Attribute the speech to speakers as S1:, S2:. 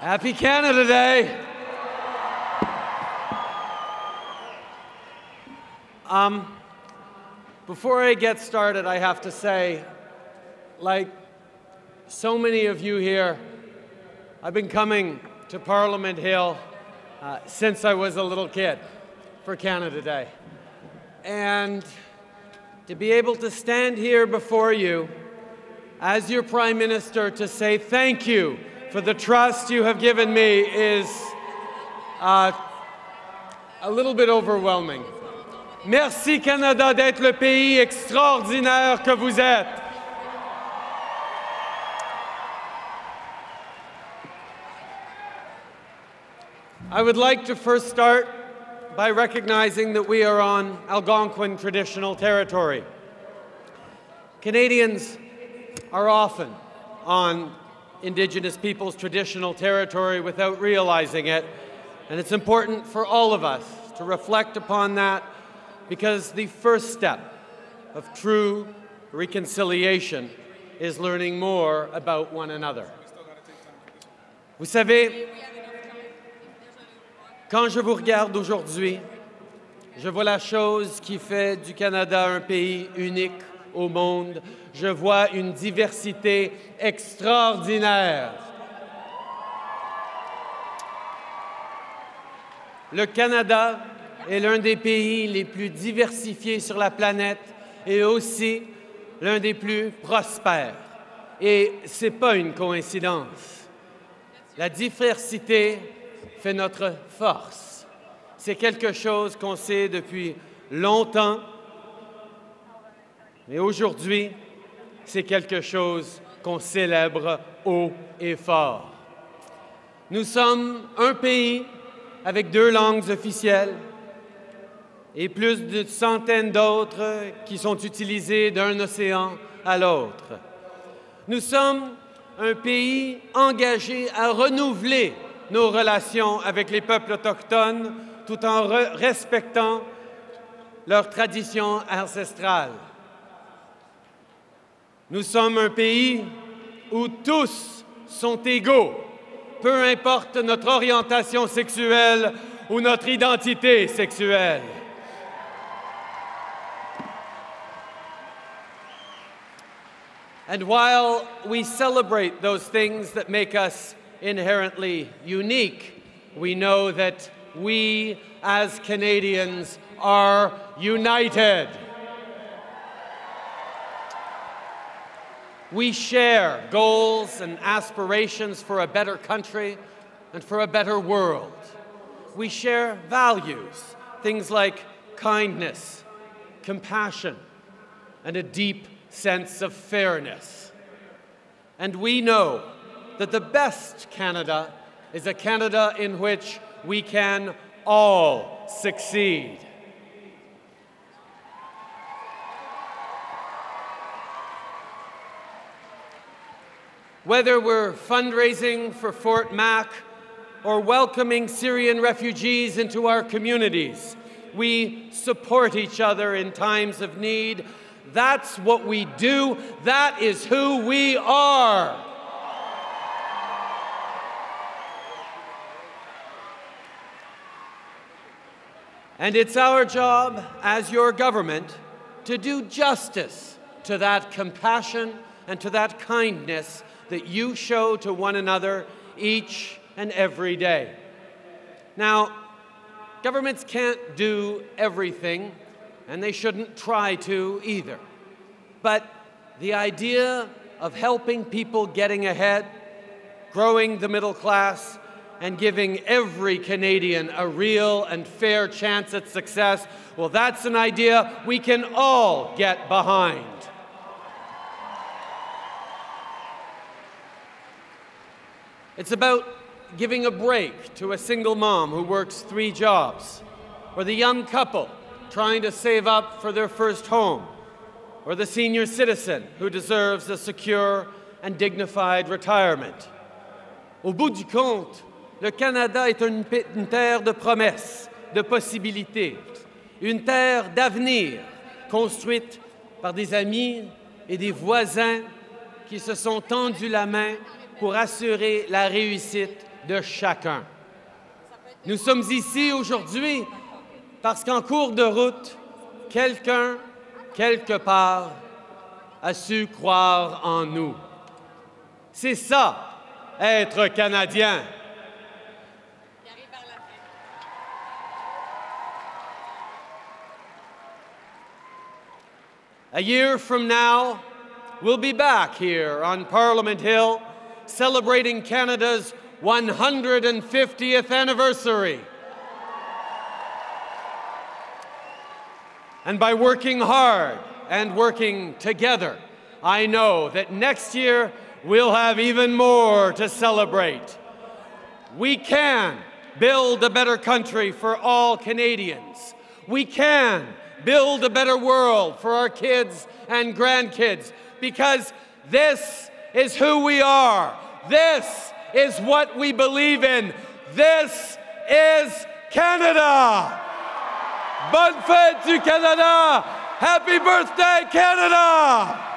S1: Happy Canada Day! Um, before I get started, I have to say, like so many of you here, I've been coming to Parliament Hill uh, since I was a little kid for Canada Day. And to be able to stand here before you as your Prime Minister to say thank you for the trust you have given me is uh, a little bit overwhelming. Merci Canada d'être le pays extraordinaire que vous êtes. I would like to first start by recognizing that we are on Algonquin traditional territory. Canadians are often on Indigenous peoples' traditional territory without realizing it, and it's important for all of us to reflect upon that because the first step of true reconciliation is learning more about one another. Vous savez, quand je vous regarde aujourd'hui, je vois la chose qui fait du Canada un pays unique au monde. Je vois une diversité extraordinaire. Le Canada est l'un des pays les plus diversifiés sur la planète et aussi l'un des plus prospères. Et ce n'est pas une coïncidence. La diversité fait notre force. C'est quelque chose qu'on sait depuis longtemps, mais aujourd'hui, c'est quelque chose qu'on célèbre haut et fort. Nous sommes un pays avec deux langues officielles, et plus de centaines d'autres qui sont utilisées d'un océan à l'autre. Nous sommes un pays engagé à renouveler nos relations avec les peuples autochtones tout en respectant leurs traditions ancestrales. Nous sommes un pays où tous sont égaux, peu importe notre orientation sexuelle ou notre identité sexuelle. And while we celebrate those things that make us inherently unique, we know that we as Canadians are united. We share goals and aspirations for a better country and for a better world. We share values, things like kindness, compassion, and a deep sense of fairness. And we know that the best Canada is a Canada in which we can all succeed. Whether we're fundraising for Fort Mac or welcoming Syrian refugees into our communities, we support each other in times of need that's what we do. That is who we are. And it's our job as your government to do justice to that compassion and to that kindness that you show to one another each and every day. Now, governments can't do everything and they shouldn't try to either. But the idea of helping people getting ahead, growing the middle class, and giving every Canadian a real and fair chance at success, well, that's an idea we can all get behind. It's about giving a break to a single mom who works three jobs, or the young couple trying to save up for their first home, or the senior citizen who deserves a secure and dignified retirement. Au bout du compte, le Canada est une, terre de promesses, de possibilités, une terre d'avenir construite par des amis et des voisins qui se sont tendus la main pour assurer la réussite de chacun. Nous sommes ici aujourd'hui parce qu'en cours de route, quelqu'un, quelque part, a su croire en nous. C'est ça, être Canadien. A year from now, we'll be back here on Parliament Hill celebrating Canada's 150th anniversary. And by working hard and working together, I know that next year we'll have even more to celebrate. We can build a better country for all Canadians. We can build a better world for our kids and grandkids because this is who we are. This is what we believe in. This is Canada. Bonne fête du Canada! Happy birthday, Canada!